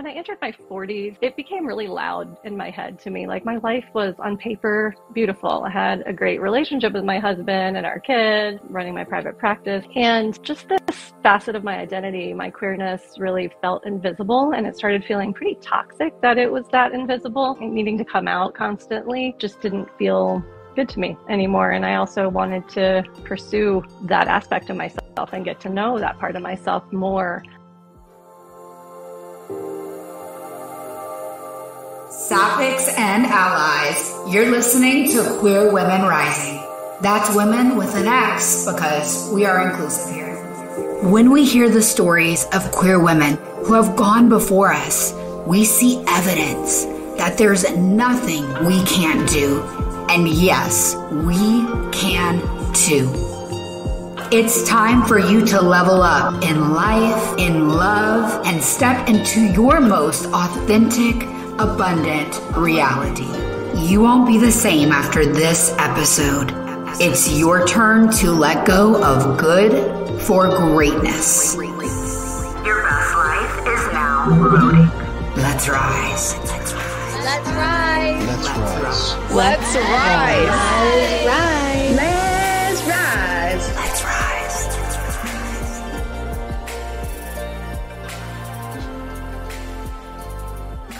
when I entered my 40s, it became really loud in my head to me. Like my life was on paper beautiful. I had a great relationship with my husband and our kid, running my private practice. And just this facet of my identity, my queerness really felt invisible. And it started feeling pretty toxic that it was that invisible. Needing to come out constantly just didn't feel good to me anymore. And I also wanted to pursue that aspect of myself and get to know that part of myself more. Sapphics and allies, you're listening to Queer Women Rising. That's women with an X because we are inclusive here. When we hear the stories of queer women who have gone before us, we see evidence that there's nothing we can't do. And yes, we can too. It's time for you to level up in life, in love, and step into your most authentic, abundant reality. You won't be the same after this episode. It's your turn to let go of good for greatness. Your best life is now loading. Let's rise. Let's rise. Let's rise. Let's rise. Let's rise. Let's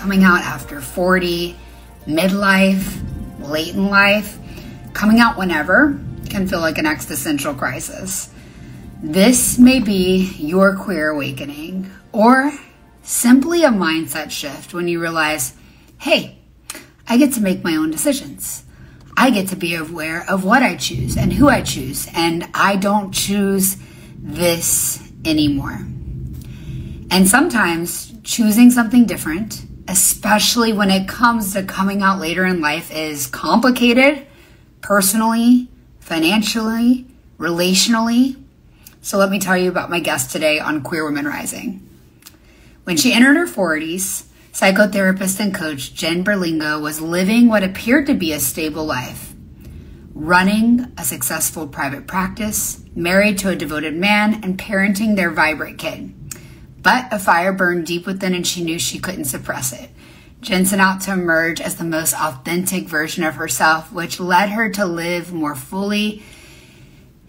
Coming out after 40, midlife, late in life, coming out whenever can feel like an existential crisis. This may be your queer awakening or simply a mindset shift when you realize, hey, I get to make my own decisions. I get to be aware of what I choose and who I choose, and I don't choose this anymore. And sometimes choosing something different, especially when it comes to coming out later in life, is complicated personally, financially, relationally. So let me tell you about my guest today on Queer Women Rising. When she entered her 40s, psychotherapist and coach Jen Berlingo was living what appeared to be a stable life, running a successful private practice, married to a devoted man, and parenting their vibrant kid. But a fire burned deep within and she knew she couldn't suppress it. Jen set out to emerge as the most authentic version of herself, which led her to live more fully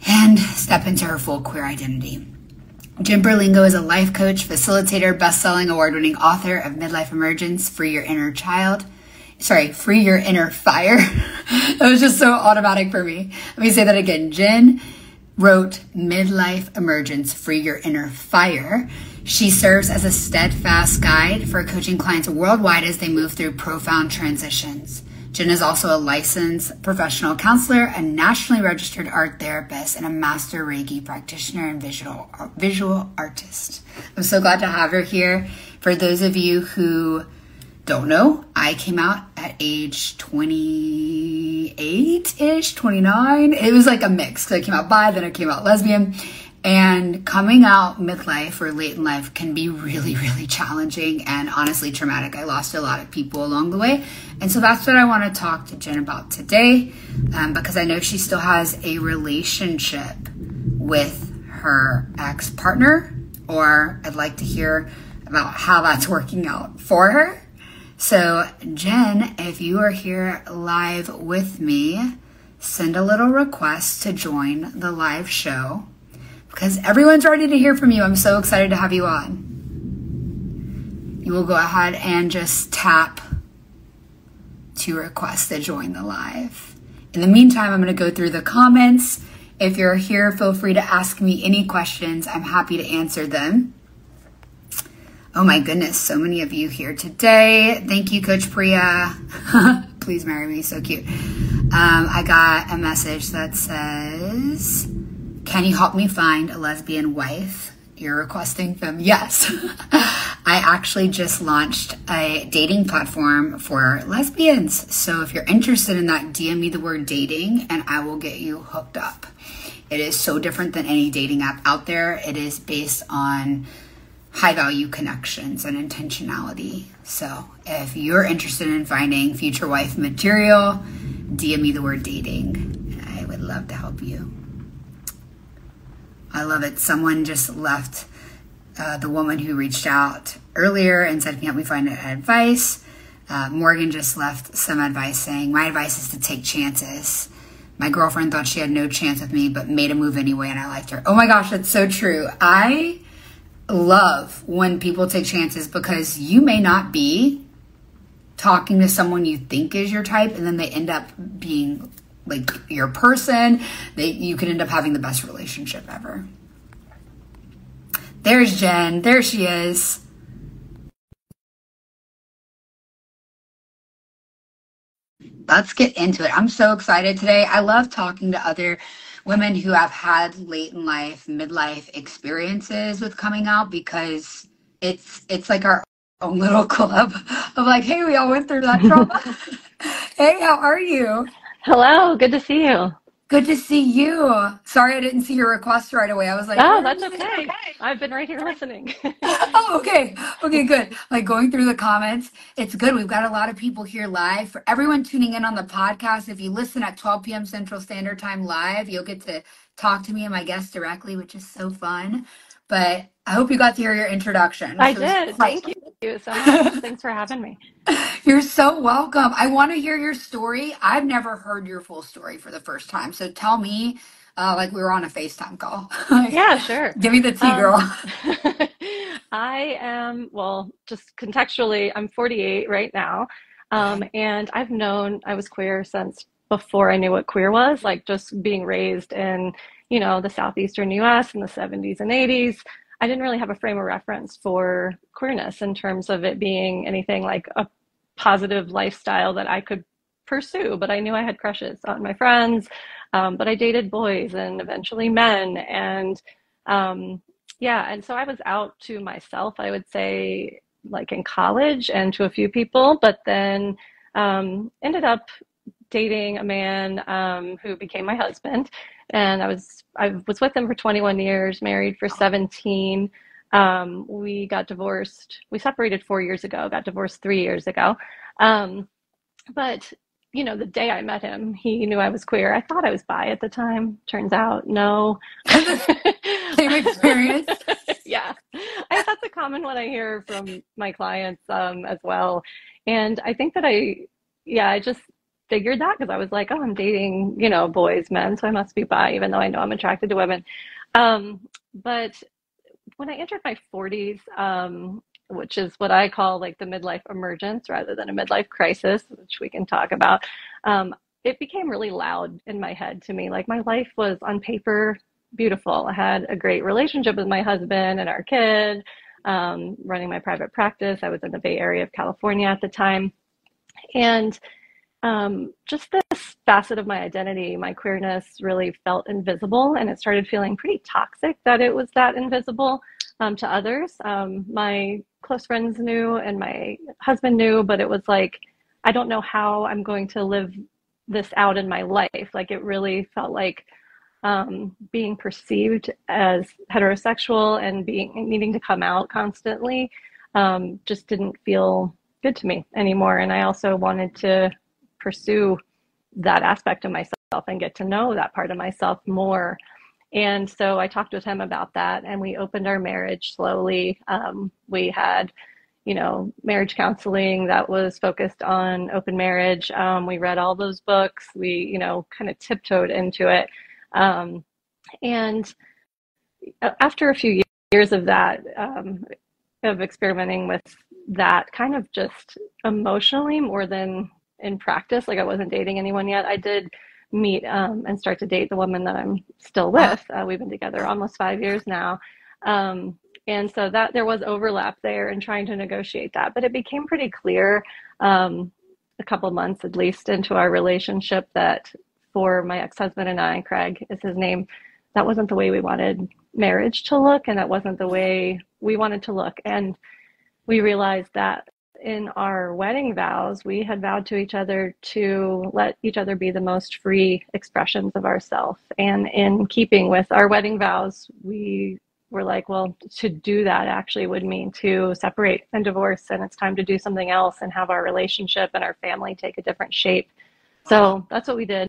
and step into her full queer identity. Jen Berlingo is a life coach, facilitator, best-selling award-winning author of Midlife Emergence, Free Your Inner Child. Sorry, Free Your Inner Fire. that was just so automatic for me. Let me say that again. Jen wrote Midlife Emergence, Free Your Inner Fire. She serves as a steadfast guide for coaching clients worldwide as they move through profound transitions. Jen is also a licensed professional counselor, a nationally registered art therapist, and a master Reiki practitioner and visual visual artist. I'm so glad to have her here. For those of you who don't know, I came out at age 28 ish, 29. It was like a mix because I came out bi, then I came out lesbian. And coming out midlife or late in life can be really, really challenging and honestly traumatic. I lost a lot of people along the way. And so that's what I want to talk to Jen about today um, because I know she still has a relationship with her ex partner, or I'd like to hear about how that's working out for her. So, Jen, if you are here live with me, send a little request to join the live show because everyone's ready to hear from you. I'm so excited to have you on. You will go ahead and just tap to request to join the live. In the meantime, I'm going to go through the comments. If you're here, feel free to ask me any questions. I'm happy to answer them. Oh my goodness, so many of you here today. Thank you, Coach Priya. Please marry me, so cute. Um, I got a message that says, can you help me find a lesbian wife? You're requesting them. Yes. I actually just launched a dating platform for lesbians. So if you're interested in that, DM me the word dating and I will get you hooked up. It is so different than any dating app out there. It is based on high value connections and intentionality. So if you're interested in finding future wife material, DM me the word dating. I would love to help you. I love it. Someone just left uh, the woman who reached out earlier and said, Can help me find advice? Uh, Morgan just left some advice saying, My advice is to take chances. My girlfriend thought she had no chance with me, but made a move anyway, and I liked her. Oh my gosh, that's so true. I love when people take chances because you may not be talking to someone you think is your type, and then they end up being like your person. They you can end up having the best relationship ever. There's Jen. There she is. let's get into it. I'm so excited today. I love talking to other women who have had late in life, midlife experiences with coming out because it's it's like our own little club of like, hey, we all went through that trauma. hey, how are you? Hello, good to see you. Good to see you. Sorry I didn't see your request right away. I was like, oh, that's okay. okay. I've been right here listening. oh, okay. Okay, good. Like going through the comments. It's good. We've got a lot of people here live. For everyone tuning in on the podcast, if you listen at 12 p.m. Central Standard Time live, you'll get to talk to me and my guests directly, which is so fun. But I hope you got to hear your introduction. I did. Thank you so much. Thanks for having me. You're so welcome. I want to hear your story. I've never heard your full story for the first time. So tell me, uh, like we were on a FaceTime call. yeah, sure. Give me the tea, girl. Um, I am, well, just contextually, I'm 48 right now. Um, and I've known I was queer since before I knew what queer was, like just being raised in you know, the southeastern US in the 70s and 80s, I didn't really have a frame of reference for queerness in terms of it being anything like a positive lifestyle that I could pursue. But I knew I had crushes on my friends, um, but I dated boys and eventually men. And um, yeah, and so I was out to myself, I would say, like in college and to a few people, but then um, ended up dating a man um, who became my husband and I was I was with him for 21 years, married for 17. Um, we got divorced. We separated four years ago. Got divorced three years ago. Um, but you know, the day I met him, he knew I was queer. I thought I was bi at the time. Turns out, no. Same experience. yeah, I, that's a common one I hear from my clients um, as well. And I think that I, yeah, I just figured that because I was like, oh, I'm dating, you know, boys, men, so I must be bi, even though I know I'm attracted to women. Um, but when I entered my 40s, um, which is what I call like the midlife emergence rather than a midlife crisis, which we can talk about, um, it became really loud in my head to me. Like my life was on paper beautiful. I had a great relationship with my husband and our kid, um, running my private practice. I was in the Bay Area of California at the time. And um, just this facet of my identity, my queerness really felt invisible and it started feeling pretty toxic that it was that invisible um, to others. Um, my close friends knew and my husband knew, but it was like, I don't know how I'm going to live this out in my life. Like it really felt like um, being perceived as heterosexual and being needing to come out constantly um, just didn't feel good to me anymore. And I also wanted to pursue that aspect of myself and get to know that part of myself more. And so I talked with him about that, and we opened our marriage slowly. Um, we had, you know, marriage counseling that was focused on open marriage. Um, we read all those books. We, you know, kind of tiptoed into it. Um, and after a few years of that, um, of experimenting with that, kind of just emotionally more than in practice. Like I wasn't dating anyone yet. I did meet um, and start to date the woman that I'm still with. Uh, we've been together almost five years now. Um, and so that there was overlap there in trying to negotiate that, but it became pretty clear um, a couple months at least into our relationship that for my ex-husband and I, Craig is his name, that wasn't the way we wanted marriage to look, and that wasn't the way we wanted to look. And we realized that in our wedding vows, we had vowed to each other to let each other be the most free expressions of ourselves. And in keeping with our wedding vows, we were like, well, to do that actually would mean to separate and divorce, and it's time to do something else and have our relationship and our family take a different shape. So that's what we did.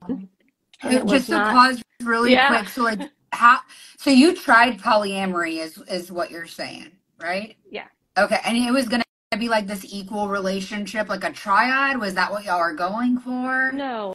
Just to not, pause really yeah. quick. So, like, how? So you tried polyamory, is is what you're saying? right? Yeah. Okay, and it was gonna be like this equal relationship, like a triad. Was that what y'all are going for? No.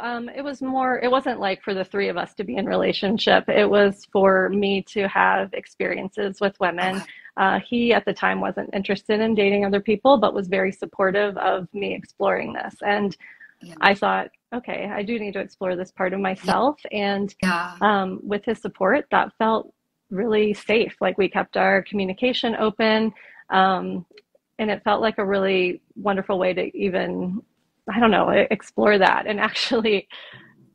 Um, it was more, it wasn't like for the three of us to be in relationship. It was for me to have experiences with women. Okay. Uh, he at the time wasn't interested in dating other people, but was very supportive of me exploring this. And Yeah. I thought, okay, I do need to explore this part of myself. And Yeah. um, with his support, that felt really safe. Like we kept our communication open. Um, and it felt like a really wonderful way to even, I don't know, explore that. And actually,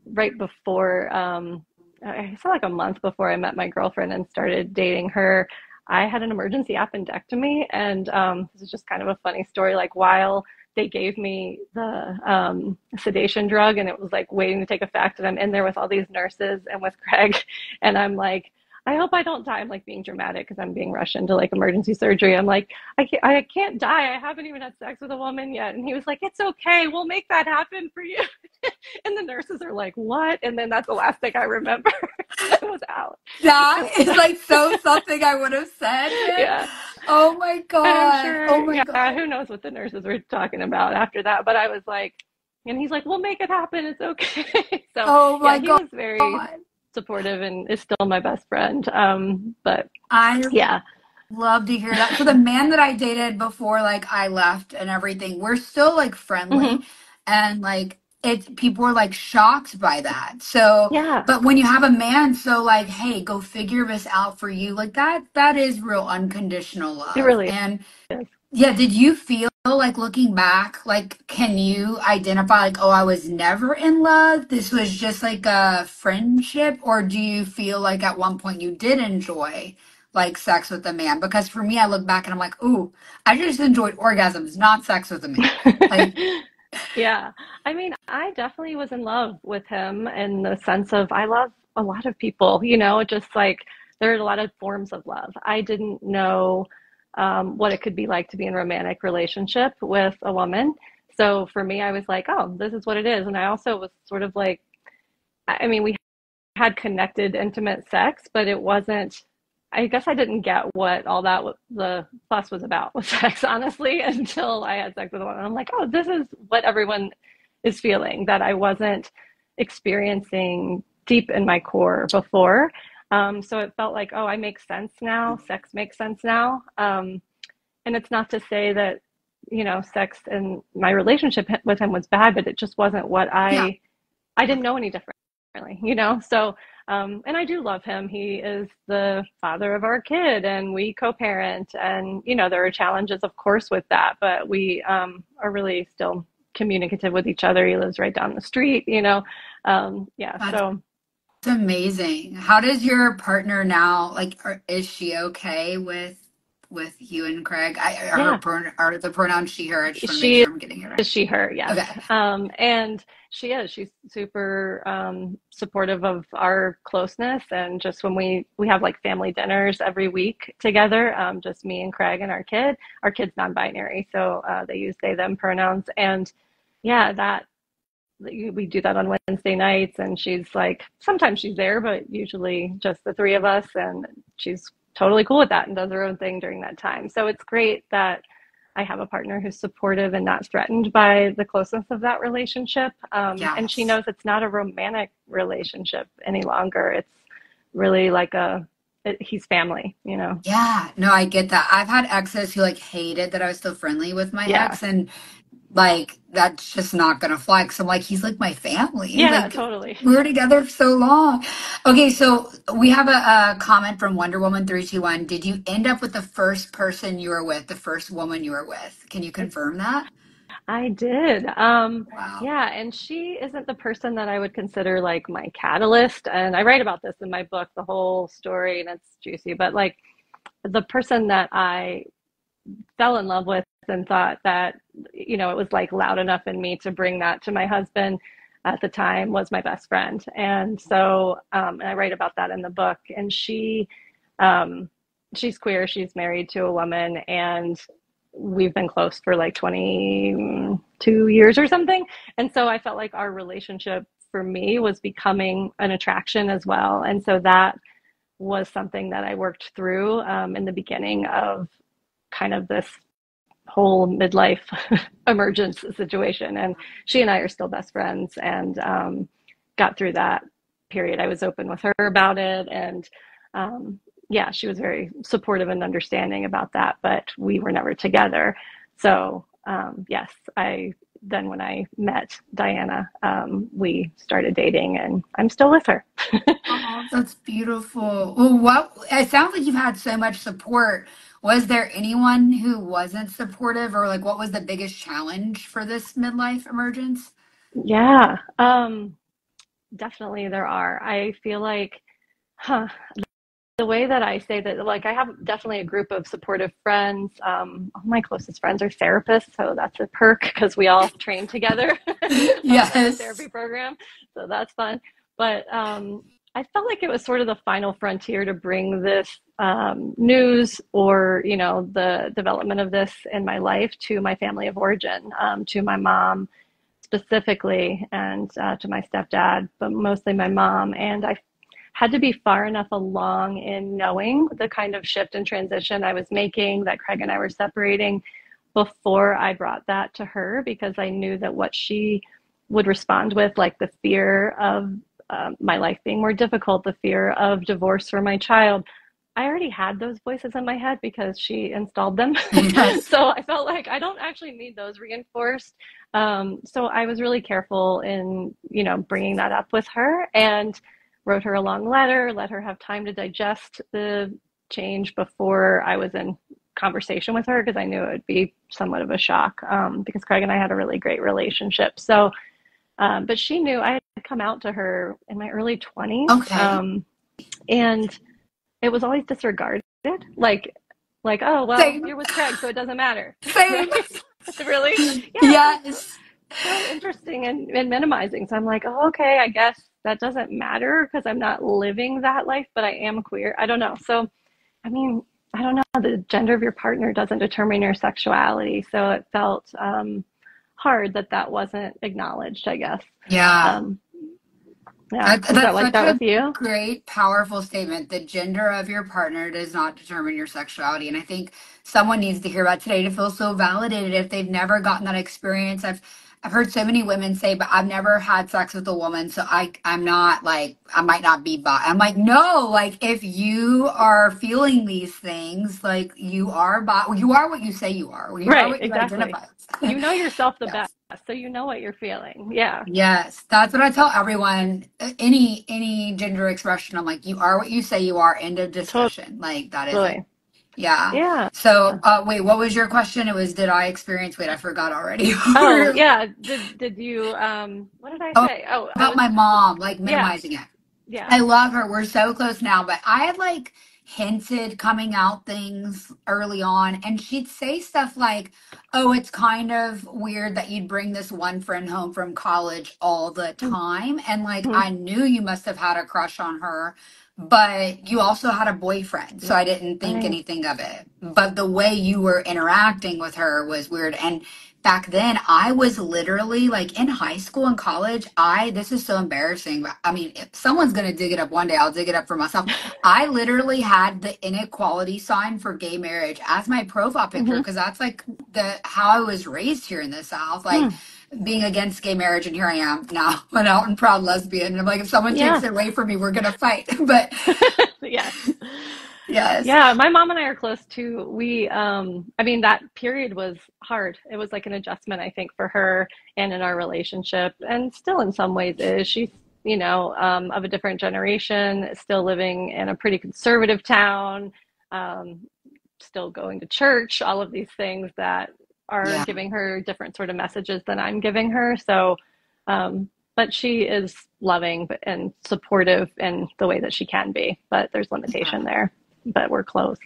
right before, um, I felt like a month before I met my girlfriend and started dating her, I had an emergency appendectomy. And um, this is just kind of a funny story. Like, while they gave me the um, sedation drug and it was like waiting to take effect, and I'm in there with all these nurses and with Craig, and I'm like, I hope I don't die. I'm like being dramatic because I'm being rushed into like emergency surgery. I'm like, I can't, I can't die. I haven't even had sex with a woman yet. And he was like, It's okay. We'll make that happen for you. and the nurses are like, What? And then that's the last thing I remember. I was out. That is like so something I would have said. Yeah. Oh my God. sure, Oh my yeah, God. who knows what the nurses were talking about after that. But I was like, and he's like, We'll make it happen. It's okay. so Oh my yeah, he God. was very supportive and is still my best friend. Um, but I yeah. love to hear that. So the man that I dated before like I left and everything, we're still like friendly Mhm. and like it people were like shocked by that. So Yeah. but when you have a man so like, hey, go figure this out for you, like that that is real unconditional It love. really And is. yeah, did you feel like looking back, like can you identify like, oh, I was never in love? This was just like a friendship, or do you feel like at one point you did enjoy like sex with a man? Because for me, I look back and I'm like, ooh, I just enjoyed orgasms, not sex with a man. Like, Yeah. I mean, I definitely was in love with him in the sense of I love a lot of people, you know, just like there are a lot of forms of love. I didn't know um, what it could be like to be in a romantic relationship with a woman. So for me, I was like, oh, this is what it is. And I also was sort of like, I mean, we had connected, intimate sex, but it wasn't. I guess I didn't get what all that the fuss was about with sex, honestly, until I had sex with a woman. I'm like, oh, this is what everyone is feeling that I wasn't experiencing deep in my core before. Um, so it felt like, oh, I make sense now. Sex makes sense now. Um, and it's not to say that, you know, sex and my relationship with him was bad, but it just wasn't what yeah, I, I didn't know any differently, you know? So, um, and I do love him. He is the father of our kid and we co-parent and, you know, there are challenges, of course, with that, but we, um, are really still communicative with each other. He lives right down the street, you know? Um, yeah. that's So, amazing. How does your partner now, like, are, is she okay with with you and Craig? I, are her pron are the pronouns she, her? I just want to make she sure I'm getting it right. is she, her, yes. Okay. Um, and she is, she's super, um, supportive of our closeness. And just when we, we have like family dinners every week together, um, just me and Craig and our kid, our kid's non-binary. So, uh, they use they, them pronouns. And yeah, that we do that on Wednesday nights. And she's like, sometimes she's there, but usually just the three of us. And she's totally cool with that and does her own thing during that time. So it's great that I have a partner who's supportive and not threatened by the closeness of that relationship. Um, and she knows it's not a romantic relationship any longer. It's really like a, it, he's family, you know? Yeah, no, I get that. I've had exes who like hated that I was still friendly with my Yeah. ex, and like that's just not gonna fly. Cause I'm like, he's like my family. Yeah, Like totally. we were together for so long. Okay, so we have a, a comment from Wonder Woman three two one. Did you end up with the first person you were with, the first woman you were with? Can you confirm that? I did. Um, Wow. yeah, and she isn't the person that I would consider like my catalyst. And I write about this in my book, the whole story, and it's juicy. But like the person that I fell in love with and thought that, you know, it was like loud enough in me to bring that to my husband at the time was my best friend. And so, um, and I write about that in the book. And she, um, she's queer, she's married to a woman, and we've been close for like 22 years or something. And so I felt like our relationship for me was becoming an attraction as well. And so that was something that I worked through um, in the beginning of kind of this whole midlife emergence situation. And she and I are still best friends and um, got through that period. I was open with her about it. And um, yeah, she was very supportive and understanding about that, but we were never together. So, um, yes, I then when I met Diana, um, we started dating and I'm still with her. oh, that's beautiful. Well, what it sounds like you've had so much support was there anyone who wasn't supportive or like what was the biggest challenge for this midlife emergence? Yeah, um, definitely there are. I feel like, huh, the way that I say that, like, I have definitely a group of supportive friends. Um, all my closest friends are therapists, so that's a perk because we all train together. yes. therapy program, so that's fun. But um, I felt like it was sort of the final frontier to bring this um, news or you know the development of this in my life to my family of origin, um, to my mom specifically, and uh, to my stepdad, but mostly my mom. And I had to be far enough along in knowing the kind of shift and transition I was making, that Craig and I were separating before I brought that to her because I knew that what she would respond with, like the fear of um, my life being more difficult, the fear of divorce for my child. I already had those voices in my head because she installed them. So I felt like I don't actually need those reinforced. Um, so I was really careful in, you know, bringing that up with her and wrote her a long letter, let her have time to digest the change before I was in conversation with her because I knew it would be somewhat of a shock um, because Craig and I had a really great relationship. So um, but she knew I had come out to her in my early 20s. Okay. Um, and it was always disregarded. Like, like, oh, well, Same. you're with Craig, so it doesn't matter. Same. really? Yeah. Yes. So interesting and, and minimizing. So I'm like, oh, okay, I guess that doesn't matter because I'm not living that life, but I am queer. I don't know. So, I mean, I don't know. The gender of your partner doesn't determine your sexuality. So it felt, um, hard that that wasn't acknowledged, I guess. Yeah. Um, yeah. That, that like that with you? Great, powerful statement. The gender of your partner does not determine your sexuality. And I think someone needs to hear about today to feel so validated if they've never gotten that experience. I've I've heard so many women say, but I've never had sex with a woman, so I I'm not like I might not be bi. I'm like, no, like if you are feeling these things, like you are bi, you are what you say you are. You right, are what you exactly. identify you know yourself the yes. best, so you know what you're feeling. Yeah. Yes, that's what I tell everyone. Any any gender expression, I'm like, you are what you say you are. End of discussion. Totally. Like that is. It. Yeah. Yeah. So, uh, wait, what was your question? It was, did I experience? Wait, I forgot already. oh, yeah. Did did you? Um, what did I oh, say? Oh, about was, my mom, like minimizing yeah. it. Yeah. I love her. We're so close now, but I had like hinted coming out things early on and she'd say stuff like oh it's kind of weird that you'd bring this one friend home from college all the mm. time and like mm-hmm. i knew you must have had a crush on her but you also had a boyfriend so i didn't think anything of it but the way you were interacting with her was weird and back then I was literally like in high school and college. I, this is so embarrassing, but I mean, if someone's going to dig it up one day, I'll dig it up for myself. I literally had the inequality sign for gay marriage as my profile picture because mm-hmm. that's like the, how I was raised here in the South. Like, mm being against gay marriage and here I am now an out and proud lesbian and I'm like if someone yeah. takes it away from me we're gonna fight but yeah Yes. Yeah, my mom and I are close too. We um I mean that period was hard. It was like an adjustment I think for her and in our relationship and still in some ways is. She's, you know, um of a different generation, still living in a pretty conservative town, um still going to church, all of these things that are yeah. giving her different sort of messages than I'm giving her. So um but she is loving and supportive in the way that she can be, but there's limitation yeah. there but we're close.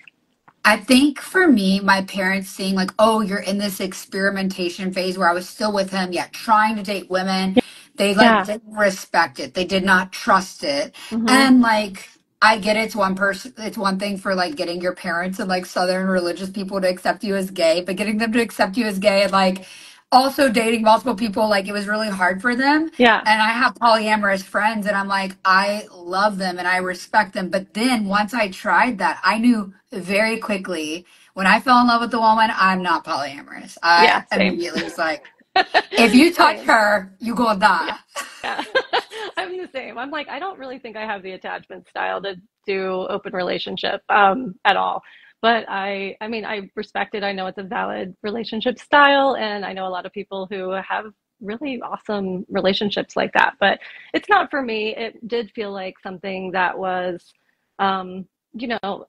I think for me, my parents seeing like, oh, you're in this experimentation phase where I was still with him, yet trying to date women. They like yeah. didn't respect it. They did not trust it. Mm-hmm. And like I get it's one person it's one thing for like getting your parents and like southern religious people to accept you as gay, but getting them to accept you as gay and like also dating multiple people, like it was really hard for them. Yeah. And I have polyamorous friends, and I'm like, I love them and I respect them. But then once I tried that, I knew very quickly when I fell in love with the woman, I'm not polyamorous. I Yeah, immediately was like, if you touch her, you gonna die. Yeah. I'm the same. I'm like, I don't really think I have the attachment style to do open relationship um, at all. But I, I mean, I respect it. I know it's a valid relationship style, and I know a lot of people who have really awesome relationships like that. But it's not for me. It did feel like something that was, um, you know,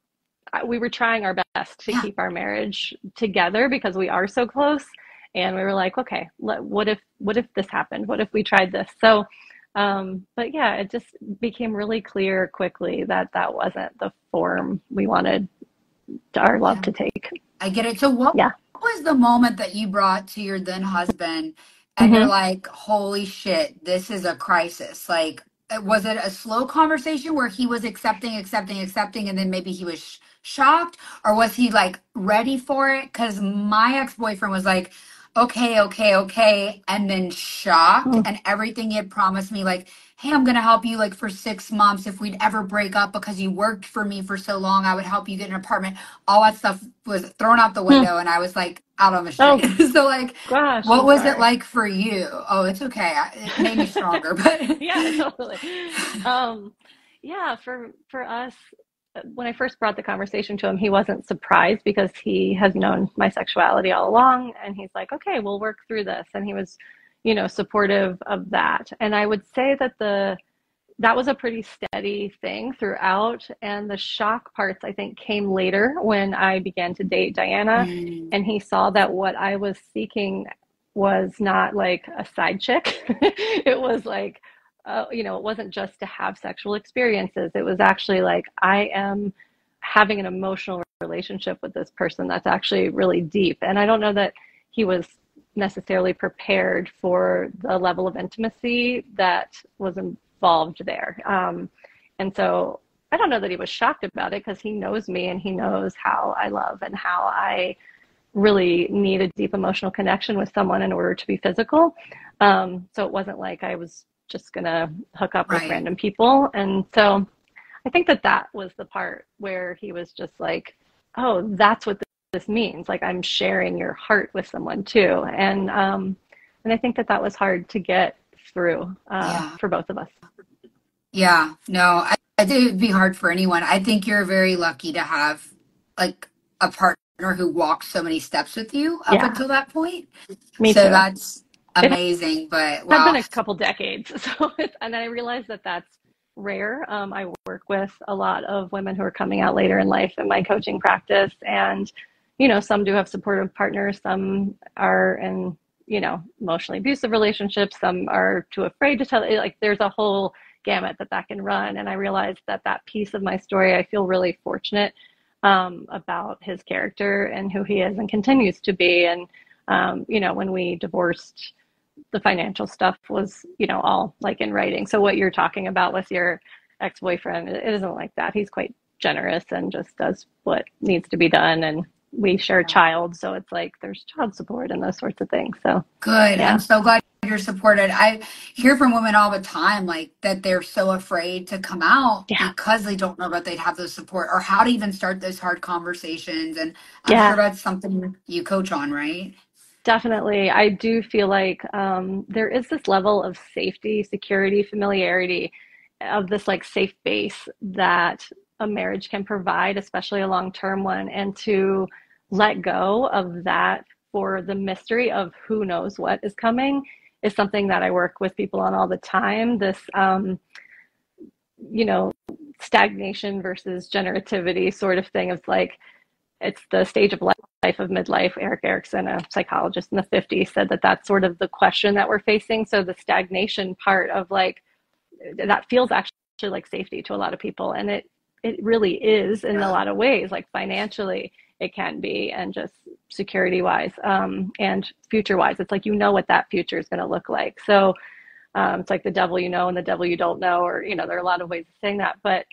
we were trying our best to Yeah. keep our marriage together because we are so close. And we were like, okay, let, what if, what if this happened? What if we tried this? So, um, but yeah, it just became really clear quickly that that wasn't the form we wanted our love Yeah. to take. I get it. So what Yeah. what was the moment that you brought to your then husband and you're hmm like, holy shit, this is a crisis? Like, uh, was it a slow conversation where he was accepting, accepting, accepting, and then maybe he was sh- shocked? Or was he like ready for it? Because my ex-boyfriend was like, okay, okay, okay, and then shocked, and everything he had promised me, like, hey, I'm gonna help you like for six months if we'd ever break up because you worked for me for so long, I would help you get an apartment. All that stuff was thrown out the window, and I was like out on the Oh so, like, gosh, what I'm was it like for you? Oh, it's okay. It made me stronger, but Yeah, totally. Um, yeah, for for us, uh, when I first brought the conversation to him, he wasn't surprised because he has known my sexuality all along, and he's like, "Okay, we'll work through this," and he was, you know, supportive of that. And I would say that the that was a pretty steady thing throughout, and the shock parts I think came later when I began to date Diana, Mm, and he saw that what I was seeking was not like a side chick. It was like uh, you know, it wasn't just to have sexual experiences. It was actually like, I am having an emotional relationship with this person that's actually really deep. And I don't know that he was necessarily prepared for the level of intimacy that was involved there. Um, and so I don't know that he was shocked about it because he knows me and he knows how I love and how I really need a deep emotional connection with someone in order to be physical. Um, so it wasn't like I was just gonna hook up with random people. And so I think that that was the part where he was just like, oh, that's what this means. Like I'm sharing your heart with someone too. And um, and I think that that was hard to get through uh, Yeah. for both of us. Yeah. No, I, I think it'd be hard for anyone. I think you're very lucky to have like a partner who walks so many steps with you up Yeah, until that point. me So too. that's It amazing. But had wow. been a couple decades. So, it's, and I realized that that's rare. Um, I work with a lot of women who are coming out later in life in my coaching practice, and you know, some do have supportive partners, some are in you know emotionally abusive relationships, some are too afraid to tell. Like, there's a whole gamut that that can run. And I realized that that piece of my story, I feel really fortunate um, about his character and who he is and continues to be. And um, you know, when we divorced the financial stuff was, you know, all like in writing. So what you're talking about with your ex-boyfriend, it isn't like that. He's quite generous and just does what needs to be done. And we share a child, so it's like there's child support and those sorts of things. So Good. yeah, I'm so glad you're supported. I hear from women all the time, like that they're so afraid to come out yeah, because they don't know that they'd have the support or how to even start those hard conversations. And I'm yeah. sure that's something you coach on, right? Definitely. I do feel like um, there is this level of safety, security, familiarity of this like safe base that a marriage can provide, especially a long-term one, and to let go of that for the mystery of who knows what is coming is something that I work with people on all the time. This, um, you know, stagnation versus generativity sort of thing. It's like it's the stage of life of midlife. Erik Erikson, a psychologist in the 50s, said that that's sort of the question that we're facing. So the stagnation part of like that feels actually like safety to a lot of people, and it it really is in a lot of ways. Like financially, it can be, and just security wise, um, and future wise. It's like you know what that future is going to look like. So um, it's like the devil you know and the devil you don't know, or you know, there are a lot of ways of saying that. But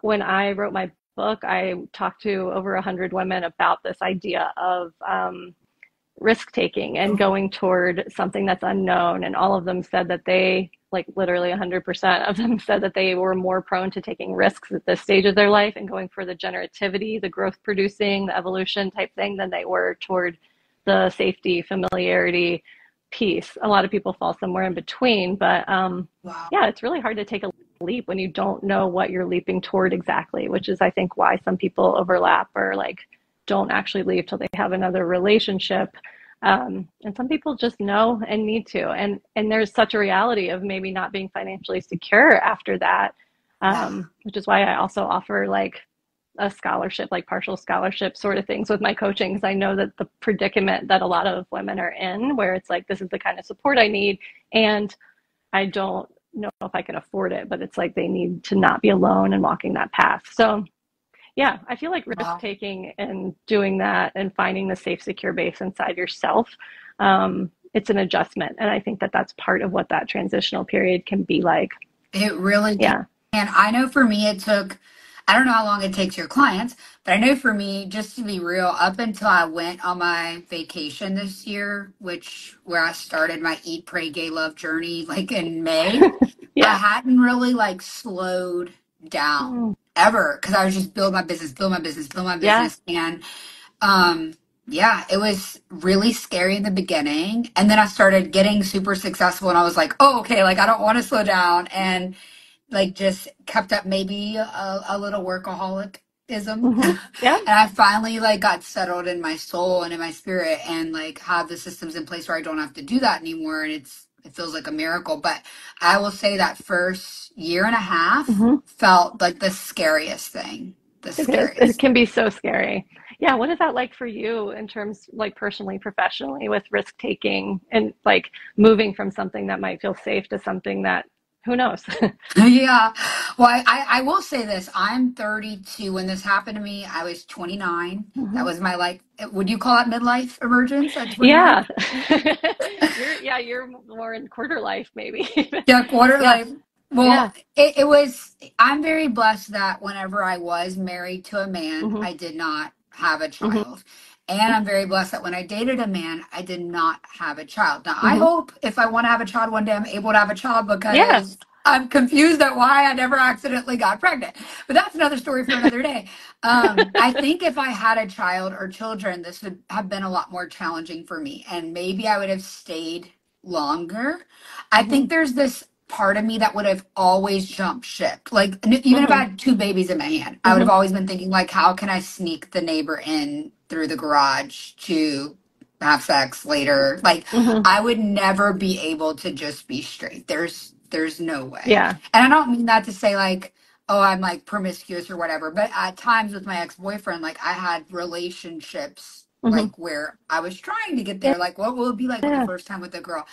when I wrote my book, I talked to over a hundred women about this idea of um, risk taking and going toward something that's unknown. And all of them said that they, like literally 100% of them said that they were more prone to taking risks at this stage of their life and going for the generativity, the growth producing, the evolution type thing than they were toward the safety, familiarity piece. A lot of people fall somewhere in between, but um, wow. yeah, it's really hard to take a leap when you don't know what you're leaping toward exactly, which is, I think, why some people overlap or like don't actually leave till they have another relationship. Um, and some people just know and need to. And and there's such a reality of maybe not being financially secure after that, um, which is why I also offer like a scholarship, like partial scholarship sort of things with my coaching, because I know that the predicament that a lot of women are in, where it's like this is the kind of support I need, and I don't know if I can afford it, but it's like they need to not be alone and walking that path. So yeah, I feel like risk wow. taking and doing that and finding the safe, secure base inside yourself. Um, it's an adjustment. And I think that that's part of what that transitional period can be like. It really, yeah. And I know for me, it took, I don't know how long it takes your clients, but I know for me, just to be real, up until I went on my vacation this year, which where I started my eat, pray, gay, love journey, like in May, yeah. I hadn't really like slowed down. Mm ever because I was just build my business, build my business, build my business. Yeah. And um, yeah, it was really scary in the beginning. And then I started getting super successful and I was like, oh, okay, like I don't want to slow down. And like just kept up maybe a, a little workaholic ism. Mm-hmm. Yeah. and I finally like got settled in my soul and in my spirit and like have the systems in place where I don't have to do that anymore. And it's it feels like a miracle. But I will say that first year and a half mm-hmm. felt like the scariest thing. The it scariest. Is. It can be so scary. Yeah. What is that like for you in terms, like personally, professionally, with risk taking and like moving from something that might feel safe to something that who knows? yeah. Well, I, I will say this. I'm 32. When this happened to me, I was 29. Mm-hmm. That was my like, would you call it midlife emergence? Yeah. you're, yeah, you're more in quarter life, maybe. yeah, quarter yeah. life. Well, yeah. it, it, was, I'm very blessed that whenever I was married to a man, mm-hmm. I did not have a mm-hmm. child. Mm-hmm. And I'm very blessed that when I dated a man, I did not have a child. Now, mm-hmm. I hope if I want to have a child one day, I'm able to have a child because yes. I'm confused at why I never accidentally got pregnant. But that's another story for another day. Um, I think if I had a child or children, this would have been a lot more challenging for me. And maybe I would have stayed longer. I mm-hmm. think there's this part of me that would have always jumped ship. Like even mm-hmm. if I had two babies in my hand, I would have mm-hmm. always been thinking like, how can I sneak the neighbor in through the garage to have sex later. Like mm-hmm. I would never be able to just be straight. There's there's no way. Yeah. And I don't mean that to say like, oh, I'm like promiscuous or whatever, but at times with my ex-boyfriend, like I had relationships mm-hmm. like where I was trying to get there. Like what will it be like yeah. the first time with a girl?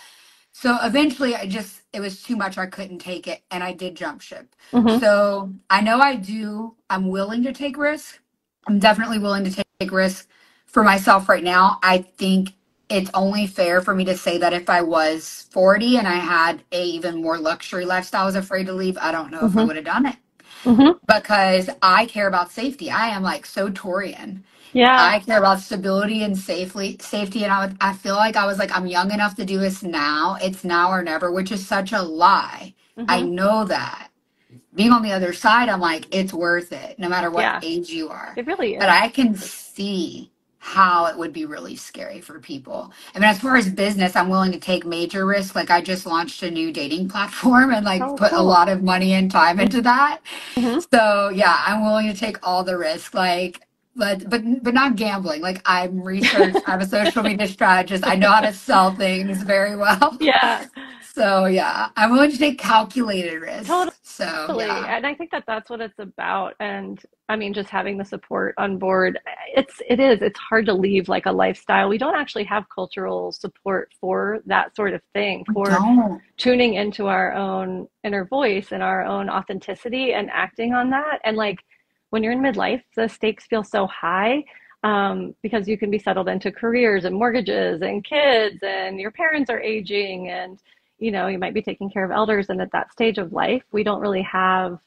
So eventually I just it was too much. I couldn't take it and I did jump ship. Mm-hmm. So I know I do I'm willing to take risk. I'm definitely willing to take take risk for myself right now. I think it's only fair for me to say that if I was 40 and I had a even more luxury lifestyle, I was afraid to leave, I don't know mm-hmm. if I mm-hmm. would have done it. Mm-hmm. Because I care about safety. I am like so Taurian. Yeah. I care about stability and safely safety. And I would I feel like I was like, I'm young enough to do this now. It's now or never, which is such a lie. Mm-hmm. I know that being on the other side, I'm like, it's worth it, no matter what yeah. age you are. It really is. But I can see how it would be really scary for people. I mean, as far as business, I'm willing to take major risks. Like I just launched a new dating platform and like oh, put cool. a lot of money and time into that. Mm-hmm. So yeah, I'm willing to take all the risk. Like but but but not gambling. Like I'm research. I'm a social media strategist. I know how to sell things very well. Yeah. So yeah, I'm willing to take calculated risks. Totally. So yeah. and I think that that's what it's about. And I mean, just having the support on board, it's it is. It's hard to leave like a lifestyle. We don't actually have cultural support for that sort of thing. For tuning into our own inner voice and our own authenticity and acting on that. And like when you're in midlife, the stakes feel so high um, because you can be settled into careers and mortgages and kids, and your parents are aging and you know, you might be taking care of elders. And at that stage of life, we don't really have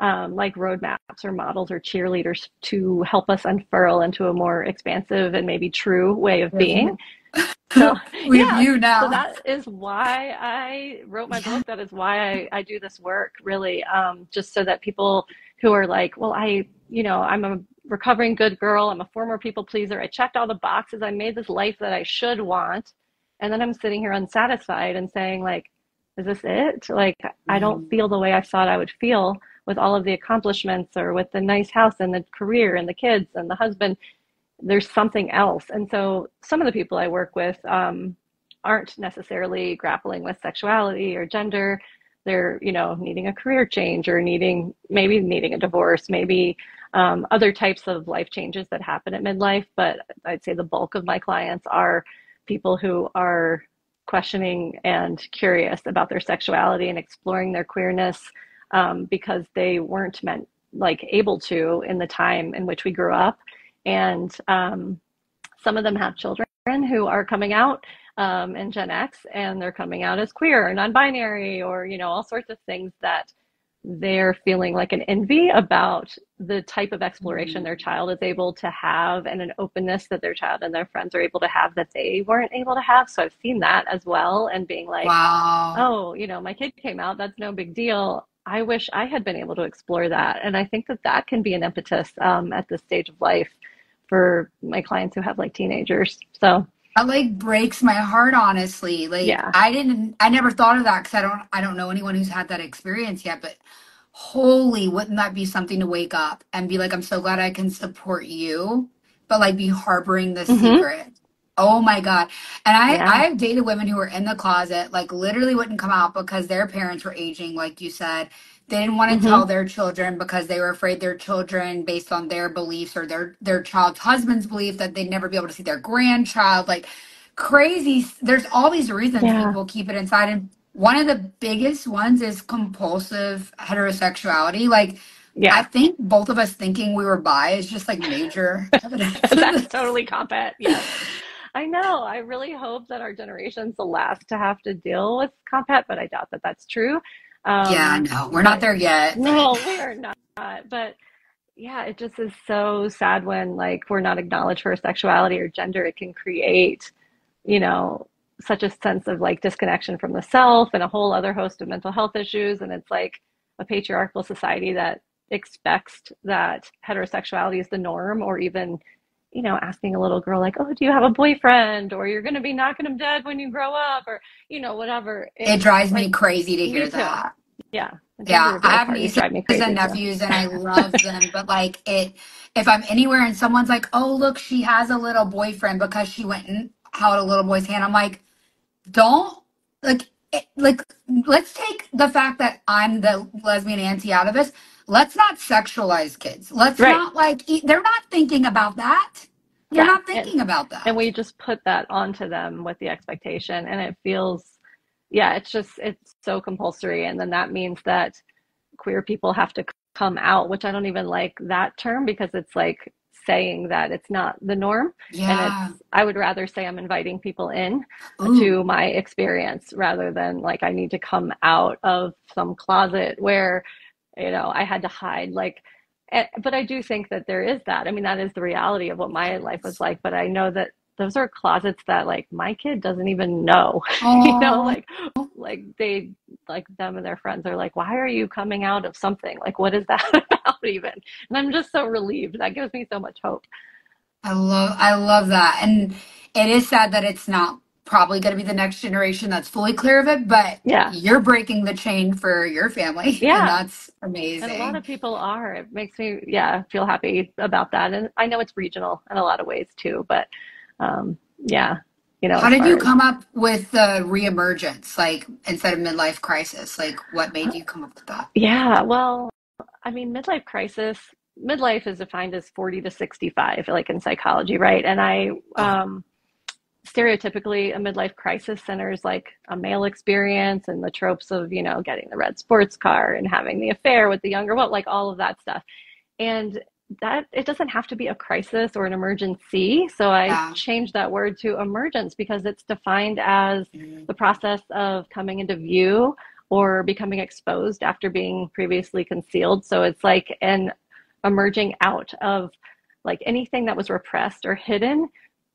um, like roadmaps or models or cheerleaders to help us unfurl into a more expansive and maybe true way of being. So we yeah, you now. So that is why I wrote my book. That is why I, I do this work really, um, just so that people who are like, well, I, you know, I'm a recovering good girl. I'm a former people pleaser. I checked all the boxes. I made this life that I should want. And then I'm sitting here unsatisfied and saying like, is this it? Like, mm-hmm. I don't mm-hmm. feel the way I thought I would feel with all of the accomplishments or with the nice house and the career and the kids and the husband there's something else. And so some of the people I work with um, aren't necessarily grappling with sexuality or gender. They're, you know, needing a career change or needing maybe needing a divorce, maybe um, other types of life changes that happen at midlife. But I'd say the bulk of my clients are people who are questioning and curious about their sexuality and exploring their queerness um, because they weren't meant like able to in the time in which we grew up and um, some of them have children who are coming out um, in Gen X and they're coming out as queer or non-binary or you know all sorts of things that they're feeling like an envy about the type of exploration mm-hmm. their child is able to have and an openness that their child and their friends are able to have that they weren't able to have. So I've seen that as well and being like, wow. oh, you know, my kid came out, that's no big deal. I wish I had been able to explore that. And I think that that can be an impetus um, at this stage of life for my clients who have like teenagers. So that like breaks my heart honestly like yeah. i didn't i never thought of that because i don't i don't know anyone who's had that experience yet but holy wouldn't that be something to wake up and be like i'm so glad i can support you but like be harboring the mm-hmm. secret oh my god and i yeah. i have dated women who were in the closet like literally wouldn't come out because their parents were aging like you said they didn't want to mm-hmm. tell their children because they were afraid their children based on their beliefs or their their child's husband's belief that they'd never be able to see their grandchild like crazy there's all these reasons yeah. people keep it inside and one of the biggest ones is compulsive heterosexuality like yeah. I think both of us thinking we were bi is just like major That's totally comphet. Yeah. I know. I really hope that our generation's the last to have to deal with comphet, but I doubt that that's true. Um, yeah, no, we're not there yet. No, we're not. But yeah, it just is so sad when like we're not acknowledged for sexuality or gender. It can create, you know, such a sense of like disconnection from the self and a whole other host of mental health issues. And it's like a patriarchal society that expects that heterosexuality is the norm or even you know, asking a little girl like, "Oh, do you have a boyfriend?" or "You're going to be knocking him dead when you grow up," or you know, whatever. It, it drives like, me crazy to hear that. Yeah. Yeah, I have nieces and nephews, and I love them. But like, it if I'm anywhere and someone's like, "Oh, look, she has a little boyfriend because she went and held a little boy's hand," I'm like, "Don't like." It, like let's take the fact that I'm the lesbian auntie out of this let's not sexualize kids. Let's right. not like they're not thinking about that. They're yeah. not thinking and, about that. And we just put that onto them with the expectation and it feels yeah, it's just it's so compulsory and then that means that queer people have to come out, which I don't even like that term because it's like saying that it's not the norm. Yeah. And it's, I would rather say I'm inviting people in Ooh. to my experience rather than like I need to come out of some closet where you know i had to hide like but i do think that there is that. I mean that is the reality of what my life was like but i know that those are closets that like my kid doesn't even know. You know like like they like them and their friends are like why are you coming out of something? Like what is that about even? And i'm just so relieved. That gives me so much hope. I love i love that. And it is sad that it's not probably going to be the next generation that's fully clear of it, but yeah, you're breaking the chain for your family. Yeah, and that's amazing. And a lot of people are. It makes me yeah feel happy about that, and I know it's regional in a lot of ways too. But um, yeah, you know, how did you come up with the reemergence, like instead of midlife crisis? Like, what made you come up with that? Yeah, well, I mean, midlife crisis. Midlife is defined as 40 to 65, like in psychology, right? And I, oh. um, stereotypically a midlife crisis centers like a male experience and the tropes of you know getting the red sports car and having the affair with the younger what like all of that stuff and that it doesn't have to be a crisis or an emergency so i yeah. changed that word to emergence because it's defined as mm-hmm. the process of coming into view or becoming exposed after being previously concealed so it's like an emerging out of like anything that was repressed or hidden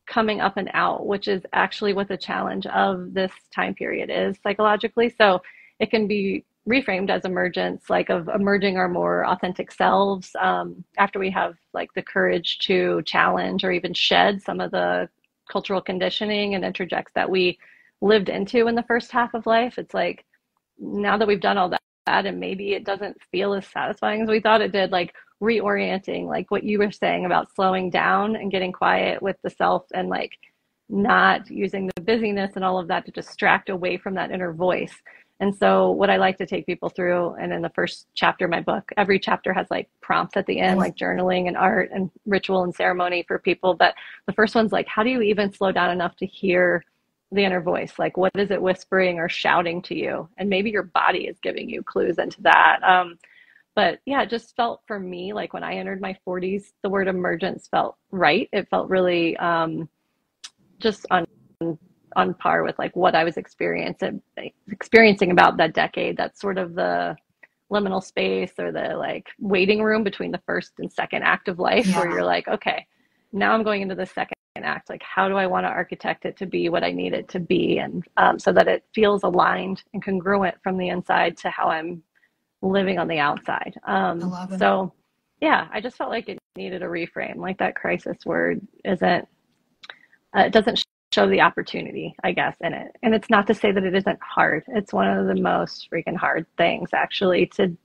coming up and out, which is actually what the challenge of this time period is psychologically. So it can be reframed as emergence, like of emerging our more authentic selves um, after we have like the courage to challenge or even shed some of the cultural conditioning and introjects that we lived into in the first half of life. It's like now that we've done all that and maybe it doesn't feel as satisfying as we thought it did, like reorienting, like what you were saying about slowing down and getting quiet with the self and like not using the busyness and all of that to distract away from that inner voice. And so, what I like to take people through, and in the first chapter of my book, every chapter has like prompts at the end, like journaling and art and ritual and ceremony for people. But the first one's like, how do you even slow down enough to hear the inner voice? Like, what is it whispering or shouting to you? And maybe your body is giving you clues into that. Um, but yeah, it just felt for me like when I entered my 40s, the word emergence felt right. It felt really um, just on on par with like what I was experiencing experiencing about that decade. That's sort of the liminal space or the like waiting room between the first and second act of life, yeah. where you're like, okay, now I'm going into the second act. Like, how do I want to architect it to be what I need it to be, and um, so that it feels aligned and congruent from the inside to how I'm living on the outside. Um, so, yeah, I just felt like it needed a reframe. Like that crisis word isn't, uh, it doesn't show the opportunity, I guess, in it. And it's not to say that it isn't hard. It's one of the most freaking hard things, actually, to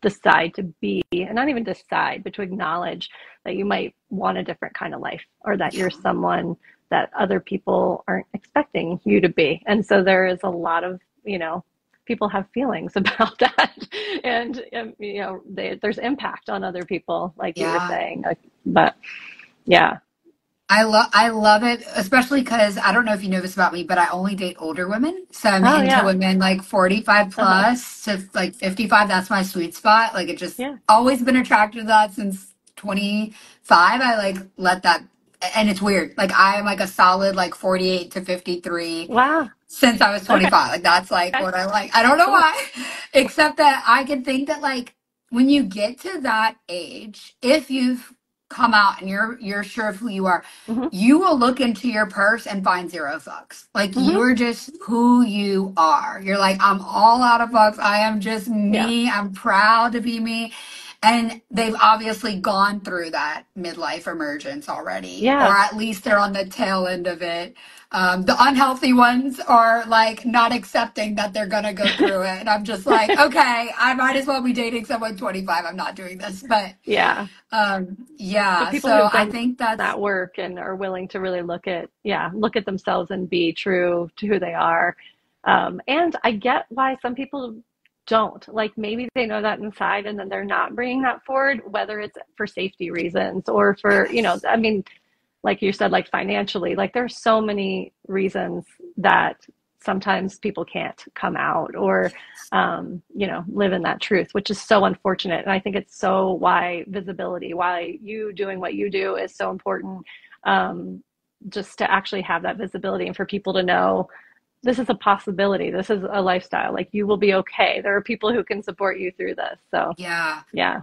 decide to be, and not even decide, but to acknowledge that you might want a different kind of life or that you're someone that other people aren't expecting you to be. And so there is a lot of, you know, people have feelings about that and um, you know they, there's impact on other people like yeah. you were saying but yeah I love I love it, especially because I don't know if you know this about me, but I only date older women. So I'm oh, into yeah. women like 45 uh-huh. plus uh-huh. to like 55. That's my sweet spot. Like it just yeah. always been attracted to that since 25. I like let that and it's weird. Like I'm like a solid like 48 to 53. Wow. Since I was 25. Okay. Like that's like what I like. I don't know why. Except that I can think that like when you get to that age, if you've come out and you're you're sure of who you are, mm-hmm. you will look into your purse and find zero fucks. Like mm-hmm. you're just who you are. You're like, I'm all out of fucks. I am just me. Yeah. I'm proud to be me and they've obviously gone through that midlife emergence already yeah. or at least they're on the tail end of it. Um, the unhealthy ones are like not accepting that they're gonna go through it. And i'm just like okay i might as well be dating someone 25 i'm not doing this. But yeah. um, yeah so i think that's that work and are willing to really look at yeah look at themselves and be true to who they are. Um, and I get why some people don't. Like maybe they know that inside and then they're not bringing that forward, whether it's for safety reasons or for, you know, I mean, like you said, like financially, like there's so many reasons that sometimes people can't come out or, um, you know, live in that truth, which is so unfortunate. And I think it's so why visibility, why you doing what you do is so important. Um, just to actually have that visibility and for people to know this is a possibility. This is a lifestyle. Like you will be okay. There are people who can support you through this. So yeah, yeah.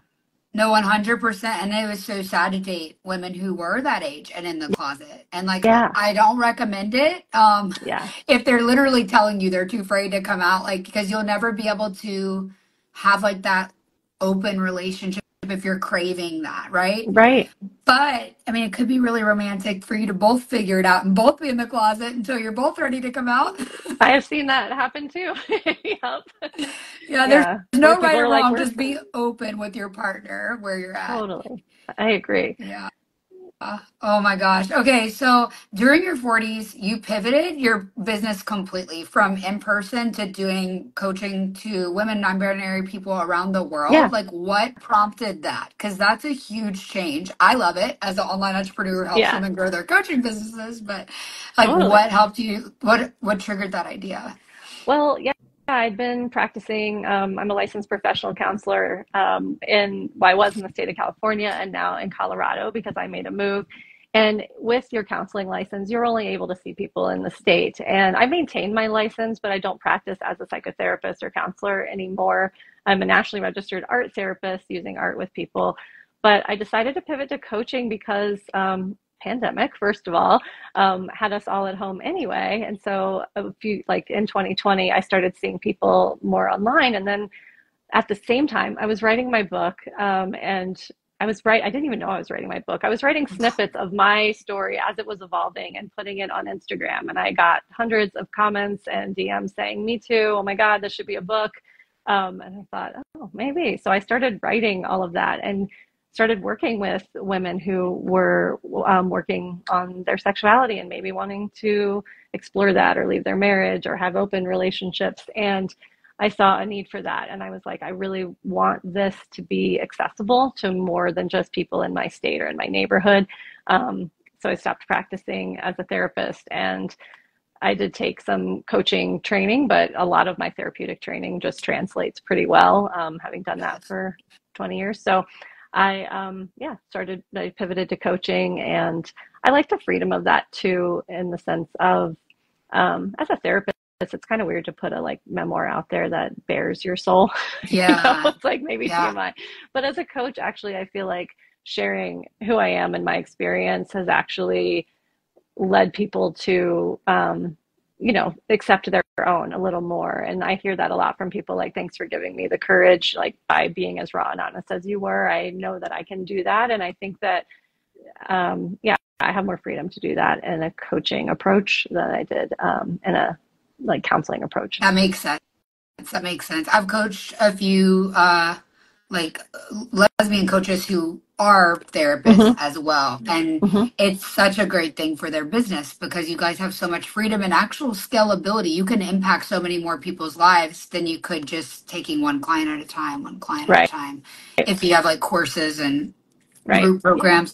No, one hundred percent. And it was so sad to date women who were that age and in the closet. And like, yeah. I don't recommend it. Um, yeah. If they're literally telling you they're too afraid to come out, like because you'll never be able to have like that open relationship if you're craving that, right? Right. But I mean, it could be really romantic for you to both figure it out and both be in the closet until you're both ready to come out. I have seen that happen too. yep. Yeah, there's yeah. no right or wrong. Like, Just be open with your partner where you're at. Totally. I agree. Yeah. Uh, oh my gosh. Okay, so during your 40s, you pivoted your business completely from in person to doing coaching to women non binary people around the world. Yeah. Like, what prompted that? Because that's a huge change. I love it as an online entrepreneur helps yeah. women grow their coaching businesses, but like, totally. what helped you? What what triggered that idea? Well, yeah. I'd been practicing. Um, I'm a licensed professional counselor um, in, well, I was in the state of California and now in Colorado because I made a move. And with your counseling license, you're only able to see people in the state. And I maintained my license, but I don't practice as a psychotherapist or counselor anymore. I'm a nationally registered art therapist using art with people. But I decided to pivot to coaching because um, pandemic, first of all, um, had us all at home anyway. And so a few, like in 2020, I started seeing people more online. And then at the same time, I was writing my book um, and I was right. I didn't even know I was writing my book. I was writing snippets of my story as it was evolving and putting it on Instagram. And I got hundreds of comments and DMs saying, "Me too. Oh my God, this should be a book." Um, and I thought, oh, maybe. So I started writing all of that and started working with women who were um, working on their sexuality and maybe wanting to explore that or leave their marriage or have open relationships. And I saw a need for that. And I was like, I really want this to be accessible to more than just people in my state or in my neighborhood. Um, so I stopped practicing as a therapist and I did take some coaching training, but a lot of my therapeutic training just translates pretty well, um, having done that for 20 years. So I, um, yeah, started, I pivoted to coaching and I like the freedom of that too, in the sense of, um, as a therapist, it's kind of weird to put a like memoir out there that bears your soul. Yeah. you know? It's like maybe yeah. TMI. But as a coach, actually, I feel like sharing who I am and my experience has actually led people to, um, you know, accept their own a little more. And I hear that a lot from people like, thanks for giving me the courage, like by being as raw and honest as you were. I know that I can do that. And I think that, um, yeah, I have more freedom to do that in a coaching approach than I did um, in a like counseling approach. That makes sense. That makes sense. I've coached a few uh like lesbian coaches who are therapists mm-hmm. as well. And mm-hmm. it's such a great thing for their business because you guys have so much freedom and actual scalability. You can impact so many more people's lives than you could just taking one client at a time, one client right. at a time. If you have like courses and right. group programs.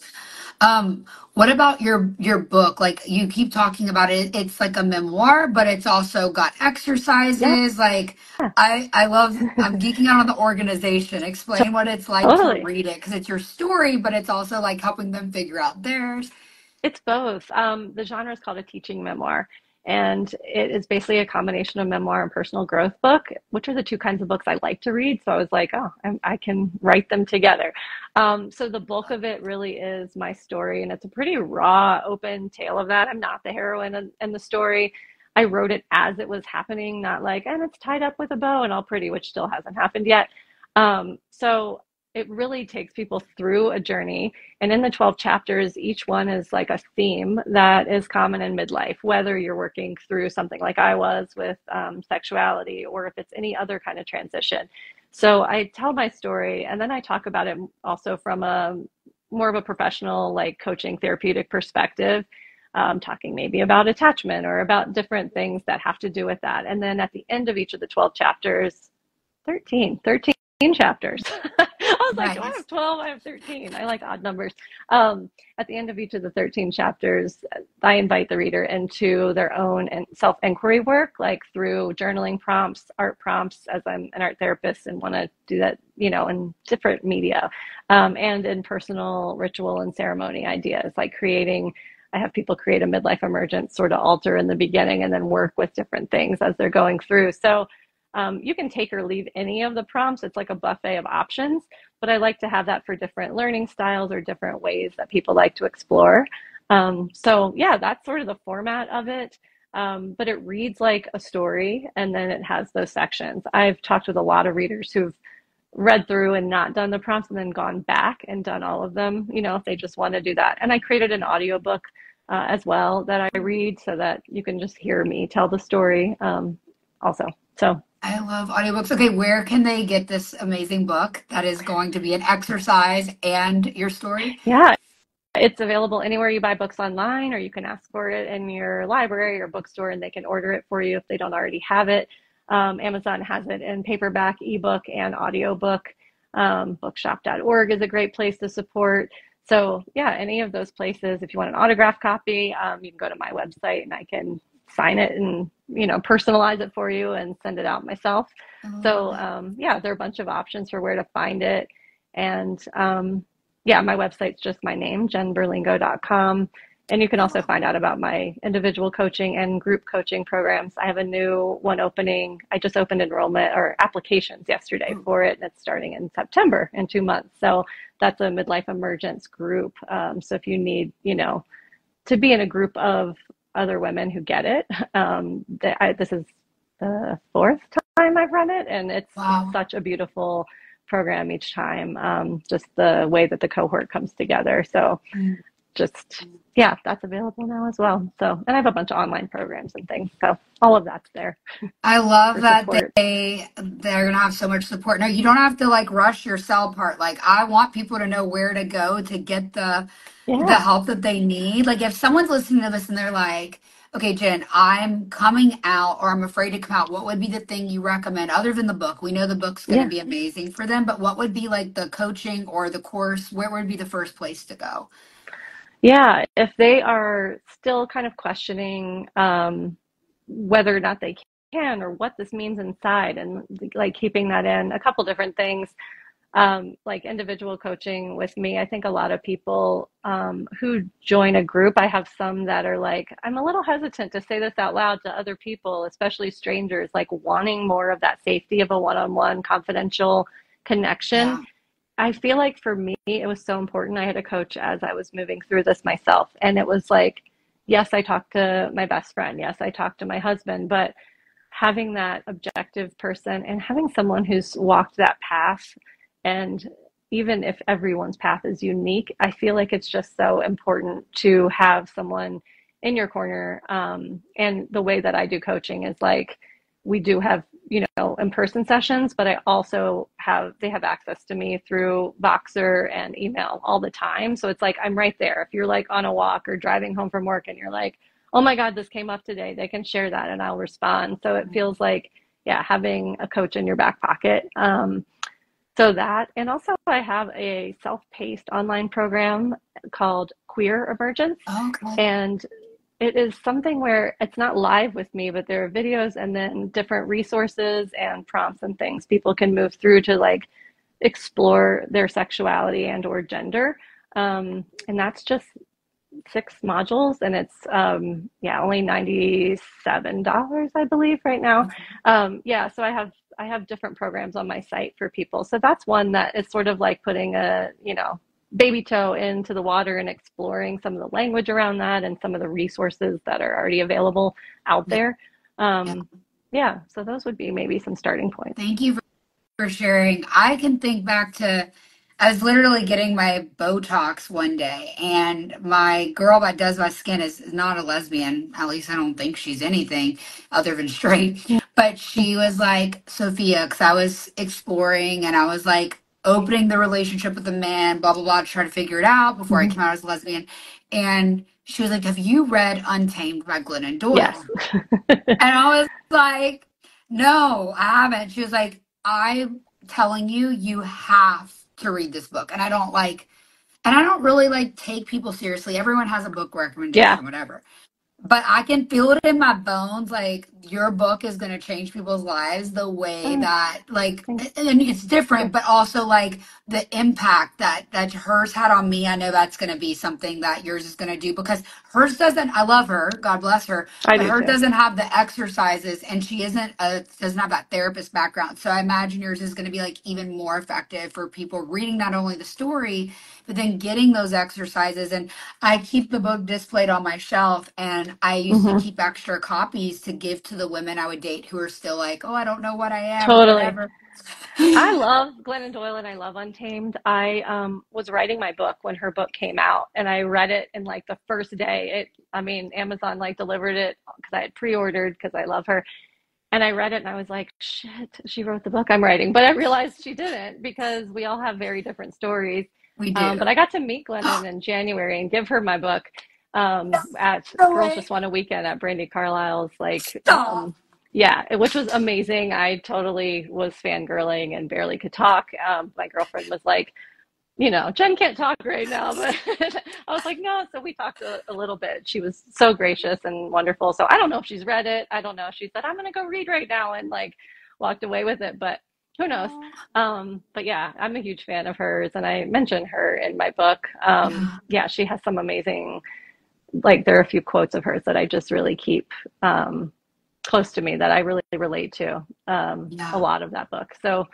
Um, what about your your book? Like you keep talking about it. It's like a memoir, but it's also got exercises. Yeah. Like I I love. I'm geeking out on the organization. Explain what it's like totally. to read it because it's your story, but it's also like helping them figure out theirs. It's both. Um, the genre is called a teaching memoir, and it is basically a combination of memoir and personal growth book, which are the two kinds of books I like to read. So I was like, oh, I, I can write them together. Um, so the bulk of it really is my story, and it's a pretty raw, open tale of that. I'm not the heroine in, in the story. I wrote it as it was happening, not like, and it's tied up with a bow and all pretty, which still hasn't happened yet. Um, so it really takes people through a journey. And in the 12 chapters, each one is like a theme that is common in midlife, whether you're working through something like I was with um, sexuality or if it's any other kind of transition. So I tell my story and then I talk about it also from a more of a professional, like coaching therapeutic perspective. Um, talking maybe about attachment or about different things that have to do with that. And then at the end of each of the 12 chapters, 13, 13 chapters. I was like, do I have 12? I have 13. I like odd numbers. Um, at the end of each of the 13 chapters, I invite the reader into their own and self inquiry work, like through journaling prompts, art prompts, as I'm an art therapist and want to do that, you know, in different media, um, and in personal ritual and ceremony ideas, like creating. I have people create a midlife emergence sort of altar in the beginning and then work with different things as they're going through. So um, you can take or leave any of the prompts. It's like a buffet of options, but I like to have that for different learning styles or different ways that people like to explore. Um, so, yeah, that's sort of the format of it. Um, but it reads like a story and then it has those sections. I've talked with a lot of readers who've read through and not done the prompts and then gone back and done all of them, you know, if they just want to do that. And I created an audiobook uh, as well that I read so that you can just hear me tell the story um, also. So I love audiobooks. Okay, where can they get this amazing book that is going to be an exercise and your story? Yeah, it's available anywhere you buy books online, or you can ask for it in your library or bookstore and they can order it for you if they don't already have it. Um, Amazon has it in paperback, ebook, and audiobook. Um, bookshop.org is a great place to support. So, yeah, any of those places, if you want an autograph copy, um, you can go to my website and I can sign it and you know personalize it for you and send it out myself. Oh. so um, yeah there are a bunch of options for where to find it. And um, yeah my website's just my name jenberlingo.com and you can also find out about my individual coaching and group coaching programs. I have a new one opening. I just opened enrollment or applications yesterday hmm. for it and it's starting in september in two months. So that's a midlife emergence group. Um, so if you need you know to be in a group of other women who get it. Um, I, this is the fourth time I've run it, and it's wow. such a beautiful program each time. Um, just the way that the cohort comes together. So, mm. just yeah, that's available now as well. So, and I have a bunch of online programs and things. So, all of that's there. I love that support. they they're gonna have so much support. No, you don't have to like rush your sell part. Like, I want people to know where to go to get the yeah. the help that they need. Like, if someone's listening to this and they're like okay, Jen, I'm coming out or I'm afraid to come out, what would be the thing you recommend other than the book? We know the book's going to yeah. be amazing for them, but what would be like the coaching or the course? Where would be the first place to go? Yeah, if they are still kind of questioning um, whether or not they can or what this means inside and like keeping that in, a couple different things um, like individual coaching with me, I think a lot of people um, who join a group, I have some that are like, I'm a little hesitant to say this out loud to other people, especially strangers, like wanting more of that safety of a one on one confidential connection. Yeah. I feel like for me, it was so important. I had a coach as I was moving through this myself. And it was like, yes, I talked to my best friend. Yes, I talked to my husband. But having that objective person and having someone who's walked that path and even if everyone's path is unique, I feel like it's just so important to have someone in your corner. Um, and the way that I do coaching is like we do have, you know, in person sessions, but I also have, they have access to me through Voxer and email all the time. So it's like I'm right there. If you're like on a walk or driving home from work and you're like, oh my God, this came up today, they can share that and I'll respond. So it feels like, yeah, having a coach in your back pocket. Um, so that, and also I have a self-paced online program called Queer Emergence. Okay. And it is something where it's not live with me, but there are videos and then different resources and prompts and things people can move through to like explore their sexuality and or gender. Um, and that's just six modules and it's um yeah only $97 i believe right now um yeah so i have I have different programs on my site for people. So that's one that is sort of like putting a, you know, baby toe into the water and exploring some of the language around that and some of the resources that are already available out there. Um, yeah. yeah. So those would be maybe some starting points. Thank you for sharing. I can think back to I was literally getting my Botox one day, and my girl that does my skin is not a lesbian. At least I don't think she's anything other than straight. But she was like, Sophia, because I was exploring and I was like opening the relationship with the man, blah, blah, blah, to try to figure it out before mm-hmm. I came out as a lesbian. And she was like, Have you read Untamed by Glennon Doyle? Yes. and I was like, No, I haven't. She was like, I'm telling you, you have to read this book. And I don't like, and I don't really like take people seriously. Everyone has a book recommendation, yeah. whatever but I can feel it in my bones. Like your book is going to change people's lives the way mm. that, like, and it's different, but also like the impact that that hers had on me. I know that's going to be something that yours is going to do because hers doesn't. I love her, God bless her, I but her too. doesn't have the exercises, and she isn't a doesn't have that therapist background. So I imagine yours is going to be like even more effective for people reading not only the story but then getting those exercises. And I keep the book displayed on my shelf, and I used mm-hmm. to keep extra copies to give to the women I would date who are still like, oh, I don't know what I am. Totally. I love Glennon Doyle and I love Untamed. I um, was writing my book when her book came out, and I read it in like the first day. It, I mean, Amazon like delivered it because I had pre-ordered because I love her, and I read it and I was like, shit, she wrote the book I'm writing. But I realized she didn't because we all have very different stories. We do. Um, but I got to meet Glennon in January and give her my book um, at no Girls way. Just Want a Weekend at Brandi Carlile's. Like, um, yeah, which was amazing. I totally was fangirling and barely could talk. Um, my girlfriend was like, you know, Jen can't talk right now, but I was like, no. So we talked a, a, little bit. She was so gracious and wonderful. So I don't know if she's read it. I don't know. She said, I'm going to go read right now and like walked away with it. But who knows? Um, but yeah, I'm a huge fan of hers, and I mention her in my book. Um, yeah, she has some amazing, like there are a few quotes of hers that I just really keep um, close to me that I really relate to. Um, yeah. A lot of that book. So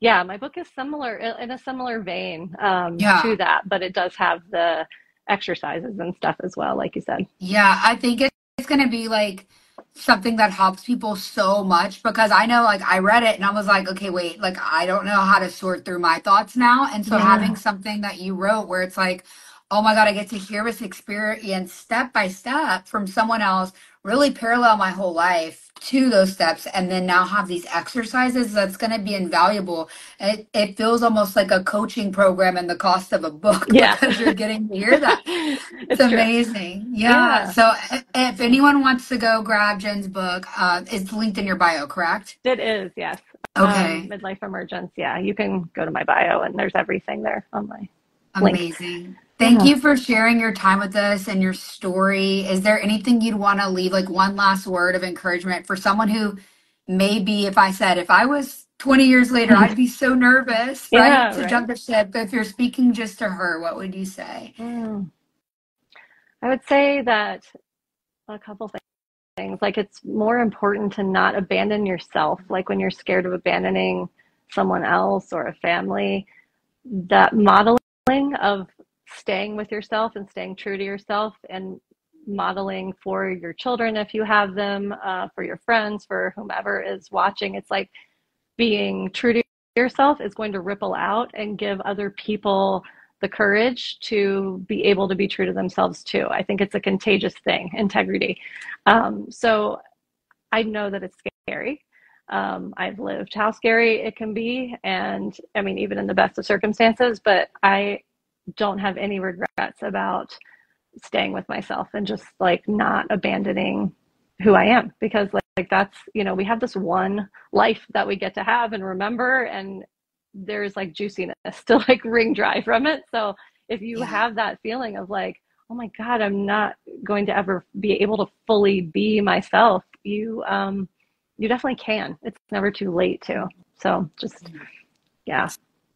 yeah, my book is similar in a similar vein um, yeah. to that, but it does have the exercises and stuff as well, like you said. Yeah, I think it's going to be like something that helps people so much because I know like I read it and I was like, okay, wait, like I don't know how to sort through my thoughts now. And so Yeah. having something that you wrote where it's like, oh my God, I get to hear this experience step by step from someone else, really parallel my whole life to those steps, and then now have these exercises that's going to be invaluable. It, it feels almost like a coaching program and the cost of a book Yeah. because you're getting to hear that. it's It's amazing. Yeah. Yeah. So if anyone wants to go grab Jen's book, uh, it's linked in your bio, correct? It is, yes. Okay. Um, midlife emergence. Yeah, you can go to my bio and there's everything there on my. Amazing. Thank Yeah. you for sharing your time with us and your story. Is there anything you'd want to leave, like one last word of encouragement for someone who maybe, if I said, if I was 20 years later, I'd be so nervous, right, to right. jump the ship. But if you're speaking just to her, what would you say? Mm. I would say that a couple thi- things. Like it's more important to not abandon yourself. Like when you're scared of abandoning someone else or a family, that modeling of staying with yourself and staying true to yourself and modeling for your children if you have them, uh, for your friends, for whomever is watching. It's like being true to yourself is going to ripple out and give other people the courage to be able to be true to themselves too. I think it's a contagious thing, integrity. Um, so I know that it's scary. Um, I've lived how scary it can be. And I mean, even in the best of circumstances, but I don't have any regrets about staying with myself and just like not abandoning who I am because like, like that's, you know, we have this one life that we get to have and remember and there's like juiciness to like wring dry from it. So if you Yeah. have that feeling of like, oh my God, I'm not going to ever be able to fully be myself, you um you definitely can. It's never too late to. So just yeah.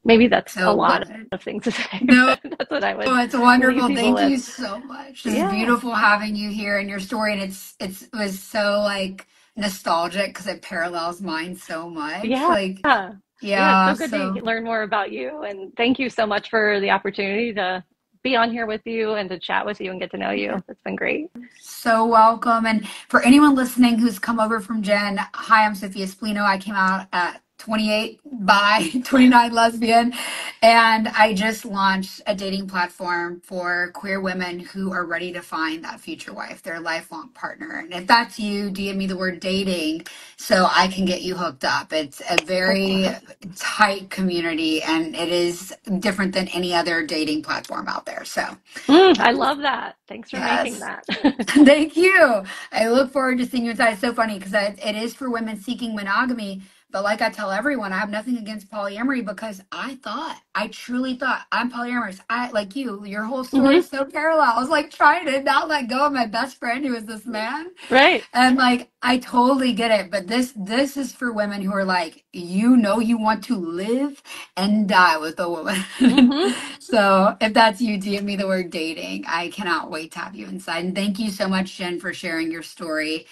Maybe that's So a lot of things to say. No. that's what I would Oh, it's wonderful. Thank you so much. It's Yeah. beautiful having you here and your story. And it's it's it was so like nostalgic because it parallels mine so much. Yeah. Like Yeah. yeah. Yeah, it's so good so to learn more about you. And thank you so much for the opportunity to be on here with you and to chat with you and get to know you. It's been great. so welcome. And for anyone listening who's come over from Jen, hi, I'm Sophia Spallino. I came out at 28 by 29 lesbian and I just launched a dating platform for queer women who are ready to find that future wife, their lifelong partner. And if that's you, DM me the word dating so I can get you hooked up. It's a very tight community and it is different than any other dating platform out there. So Mm, I love that. Thanks for making that. Thank you. I look forward to seeing you inside. It's so funny because it is for women seeking monogamy. But like I tell everyone, I have nothing against polyamory because I thought, I truly thought I'm polyamorous. I like you, your whole story is so parallel. I was like trying to not let go of my best friend who is this man. right. And like I totally get it, but this this is for women who are like, you know you want to live and die with a woman. Mhm. So if that's you, DM me the word dating. I cannot wait to have you inside. And thank you so much, Jen, for sharing your story.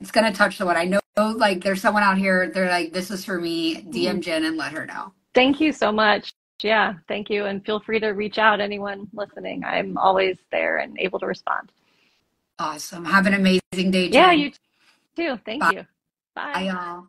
It's gonna touch someone. I know Oh, like there's someone out here, they're like, this is for me. Mm-hmm. DM Jen and let her know. Thank you so much. Yeah, thank you. And feel free to reach out, anyone listening. I'm always there and able to respond. Awesome. Have an amazing day, Jen. Yeah, you too. Thank Bye. you. Bye Bye. y'all.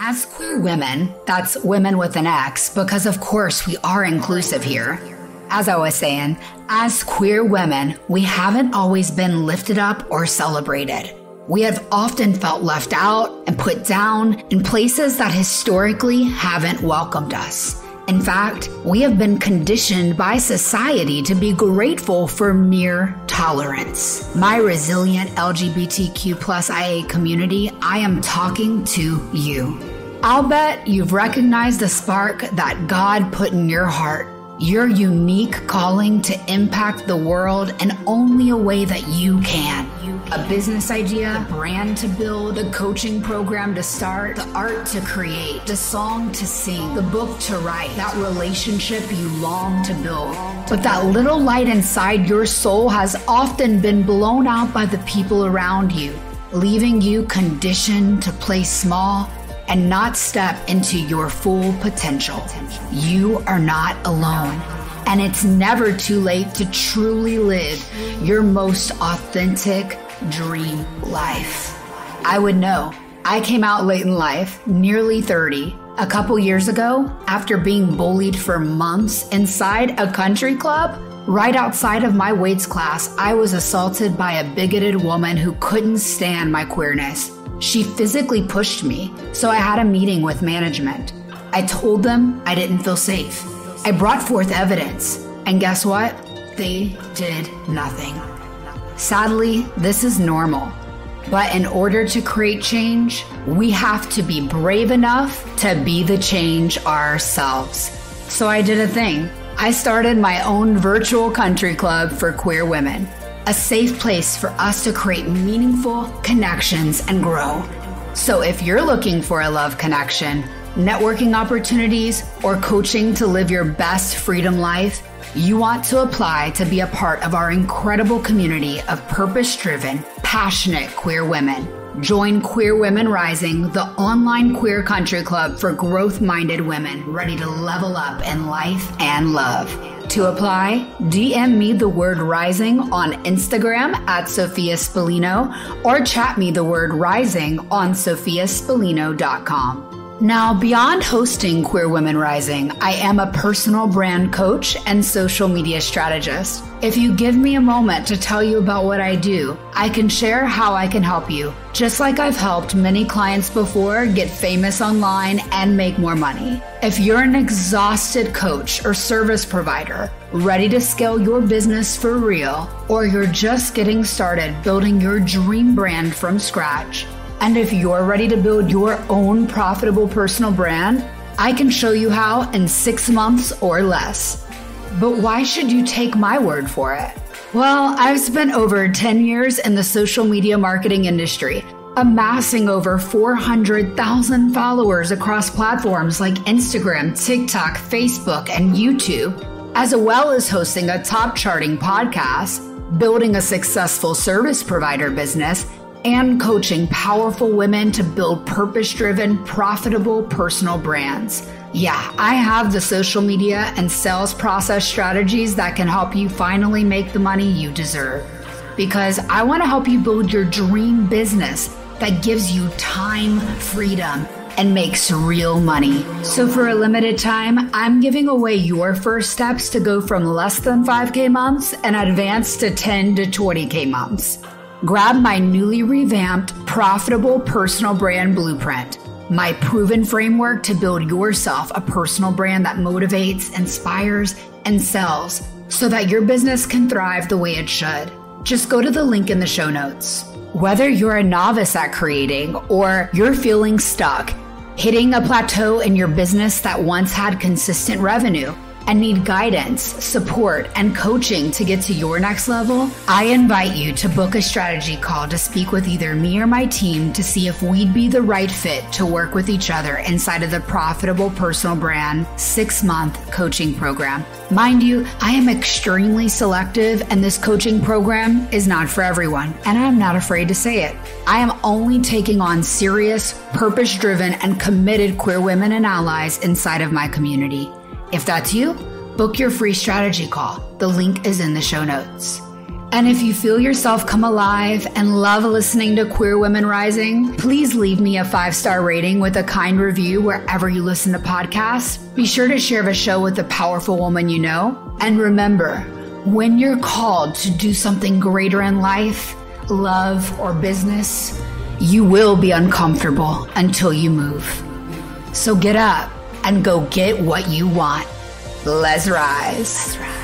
As queer women, that's women with an X, because of course we are inclusive here. As I was saying, as queer women, we haven't always been lifted up or celebrated. We have often felt left out and put down in places that historically haven't welcomed us. In fact, we have been conditioned by society to be grateful for mere tolerance. My resilient LGBTQ plus IA community, I am talking to you. I'll bet you've recognized the spark that God put in your heart, your unique calling to impact the world in only a way that you can. A business idea, a brand to build, a coaching program to start, the art to create, the song to sing, the book to write, that relationship you long to build. But that little light inside your soul has often been blown out by the people around you, leaving you conditioned to play small and not step into your full potential. You are not alone. And it's never too late to truly live your most authentic dream life. I would know. I came out late in life, nearly 30, a couple years ago after being bullied for months inside a country club. Right outside of my weights class, I was assaulted by a bigoted woman who couldn't stand my queerness. She physically pushed me, so I had a meeting with management. I told them I didn't feel safe. I brought forth evidence, and guess what? They did nothing. Sadly, this is normal. But in order to create change, we have to be brave enough to be the change ourselves. So I did a thing. I started my own virtual country club for queer women, a safe place for us to create meaningful connections and grow. So if you're looking for a love connection, networking opportunities, or coaching to live your best freedom life, you want to apply to be a part of our incredible community of purpose driven, passionate queer women. Join Queer Women Rising, the online queer country club for growth minded women ready to level up in life and love. To apply, DM me the word rising on Instagram at Sophia Spallino or chat me the word rising on sophiaspallino.com. Now, beyond hosting Queer Women Rising, I am a personal brand coach and social media strategist. If you give me a moment to tell you about what I do, I can share how I can help you, just like I've helped many clients before get famous online and make more money. If you're an exhausted coach or service provider, ready to scale your business for real, or you're just getting started building your dream brand from scratch, and if you're ready to build your own profitable personal brand, I can show you how in six months or less. But why should you take my word for it? Well, I've spent over 10 years in the social media marketing industry, amassing over 400,000 followers across platforms like Instagram, TikTok, Facebook, and YouTube, as well as hosting a top charting podcast, building a successful service provider business, and coaching powerful women to build purpose driven, profitable personal brands. Yeah, I have the social media and sales process strategies that can help you finally make the money you deserve. Because I want to help you build your dream business that gives you time freedom and makes real money. So, for a limited time, I'm giving away your first steps to go from less than 5K months and advance to 10 to 20K months. Grab my newly revamped Profitable Personal Brand Blueprint, my proven framework to build yourself a personal brand that motivates, inspires, and sells so that your business can thrive the way it should. Just go to the link in the show notes. Whether you're a novice at creating or you're feeling stuck, hitting a plateau in your business that once had consistent revenue, and need guidance, support, and coaching to get to your next level, I invite you to book a strategy call to speak with either me or my team to see if we'd be the right fit to work with each other inside of the Profitable Personal Brand six month coaching program. Mind you, I am extremely selective, and this coaching program is not for everyone, and I'm not afraid to say it. I am only taking on serious, purpose driven, and committed queer women and allies inside of my community. If that's you, book your free strategy call. The link is in the show notes. And if you feel yourself come alive and love listening to Queer Women Rising, please leave me a five star rating with a kind review wherever you listen to podcasts. Be sure to share the show with a powerful woman you know. And remember, when you're called to do something greater in life, love, or business, you will be uncomfortable until you move. So get up and go get what you want. Let's rise. Let's rise.